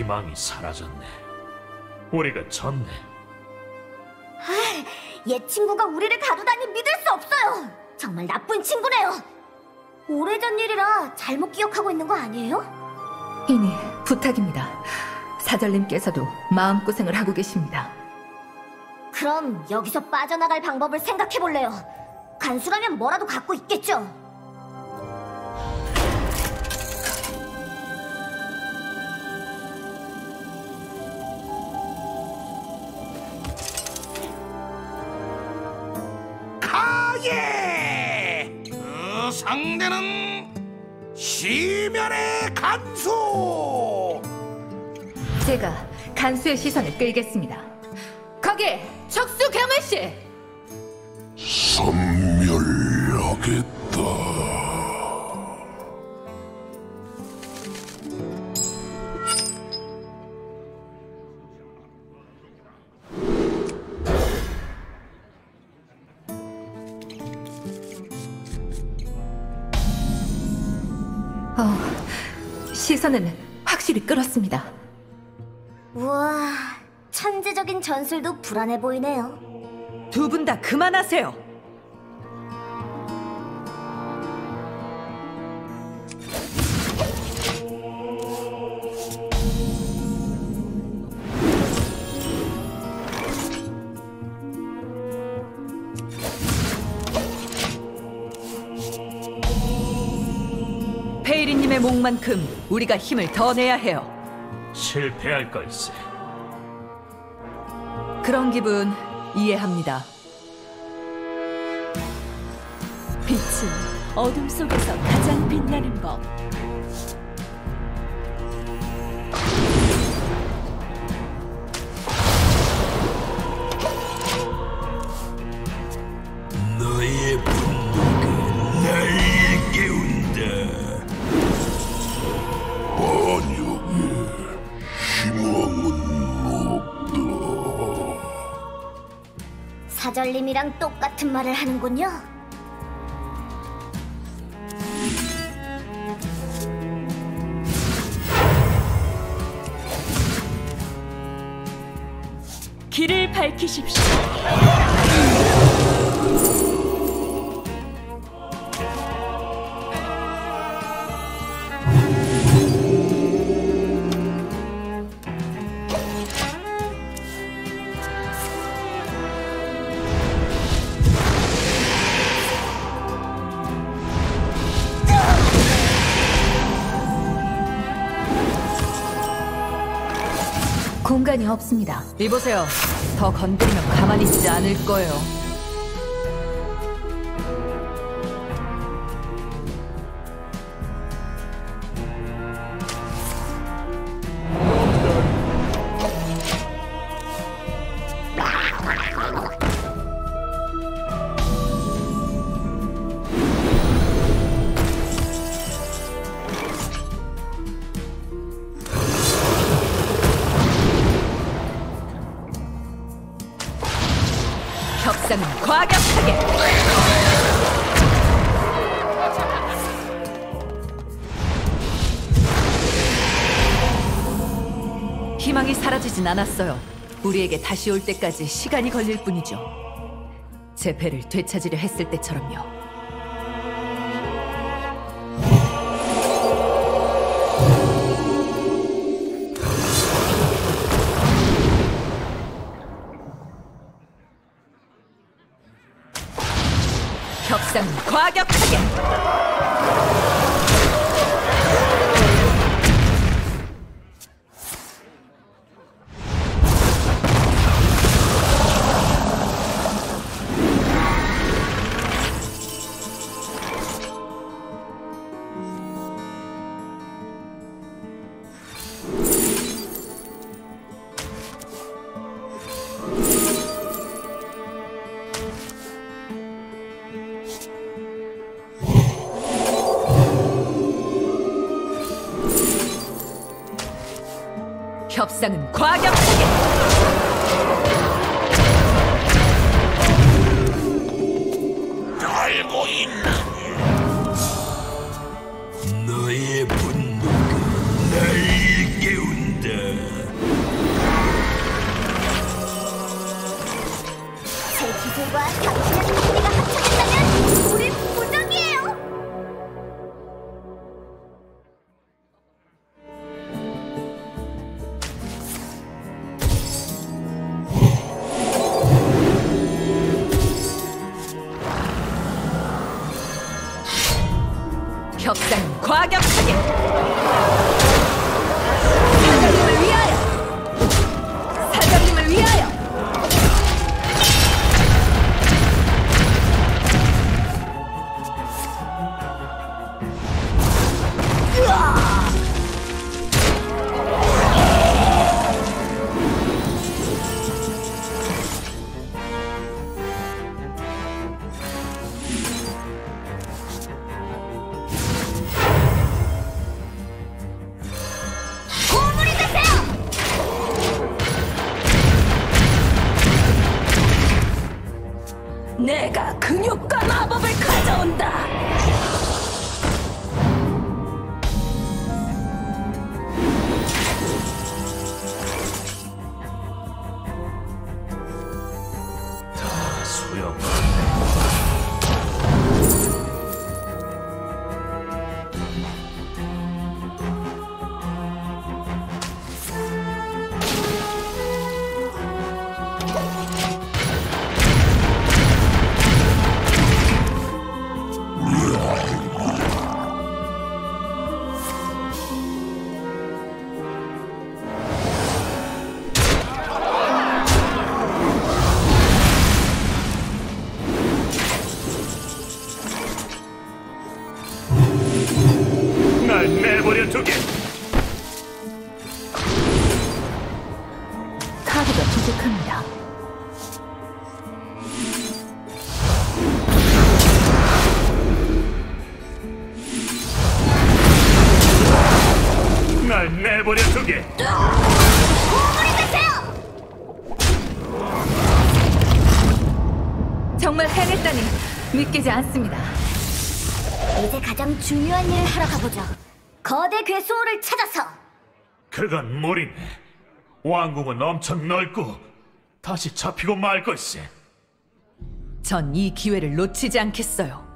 희망이 사라졌네. 우리가 졌네. 얘 친구가 우리를 가두다니 믿을 수 없어요. 정말 나쁜 친구네요. 오래전 일이라 잘못 기억하고 있는 거 아니에요? 이니 부탁입니다. 사절님께서도 마음고생을 하고 계십니다. 그럼 여기서 빠져나갈 방법을 생각해 볼래요. 간수라면 뭐라도 갖고 있겠죠. 가예! 그 상대는 시면의 간수! 제가 간수의 시선을 끌겠습니다. 거기 척수 겸을씨! 선멸하겠다. 어, 시선은 확실히 끌었습니다. 우와, 천재적인 전술도 불안해 보이네요. 두 분 다 그만하세요. 페이리님의 목만큼 우리가 힘을 더 내야 해요. 실패할 걸세. 그런 기분 이해합니다. 빛은 어둠 속에서 가장 빛나는 법. 사절님이랑 똑같은 말을 하는군요. 길을 밝히십시오. 공간이 없습니다. 이보세요. 더 건드리면 가만히 있지 않을 거예요. 사라지진 않았어요. 우리에게 다시 올 때까지 시간이 걸릴 뿐이죠. 제 배를 되찾으려 했을 때처럼요. 협상은 과격하게! 협상은 과격하게! 알고 있나? 격상 과격하게 카드가 부족합니다. 날 내버려 두게. 정말 해냈다니 믿기지 않습니다. 이제 가장 중요한 일을 하러 가보죠. 거대 괴수호를 찾아서. 그건 무리네. 왕궁은 엄청 넓고 다시 잡히고 말 걸세. 전 이 기회를 놓치지 않겠어요